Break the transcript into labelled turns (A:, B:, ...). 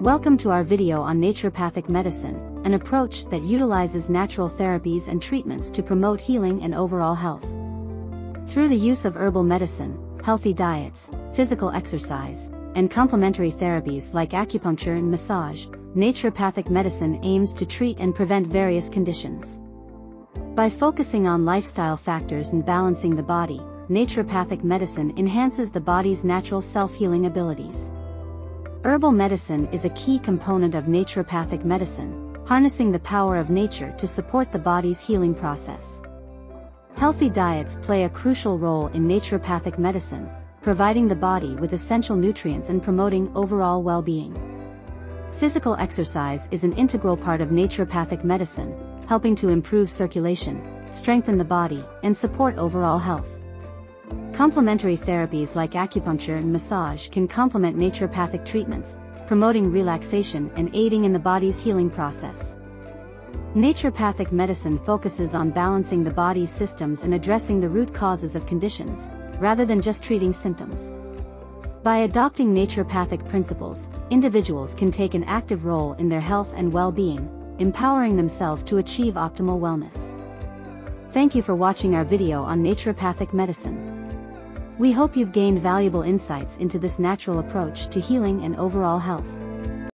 A: Welcome to our video on naturopathic medicine, an approach that utilizes natural therapies and treatments to promote healing and overall health. Through the use of herbal medicine, healthy diets, physical exercise, and complementary therapies like acupuncture and massage, naturopathic medicine aims to treat and prevent various conditions. By focusing on lifestyle factors and balancing the body, naturopathic medicine enhances the body's natural self-healing abilities. Herbal medicine is a key component of naturopathic medicine, harnessing the power of nature to support the body's healing process. Healthy diets play a crucial role in naturopathic medicine, providing the body with essential nutrients and promoting overall well-being. Physical exercise is an integral part of naturopathic medicine, helping to improve circulation, strengthen the body, and support overall health. Complementary therapies like acupuncture and massage can complement naturopathic treatments, promoting relaxation and aiding in the body's healing process. Naturopathic medicine focuses on balancing the body's systems and addressing the root causes of conditions, rather than just treating symptoms. By adopting naturopathic principles, individuals can take an active role in their health and well-being, empowering themselves to achieve optimal wellness. Thank you for watching our video on naturopathic medicine. We hope you've gained valuable insights into this natural approach to healing and overall health.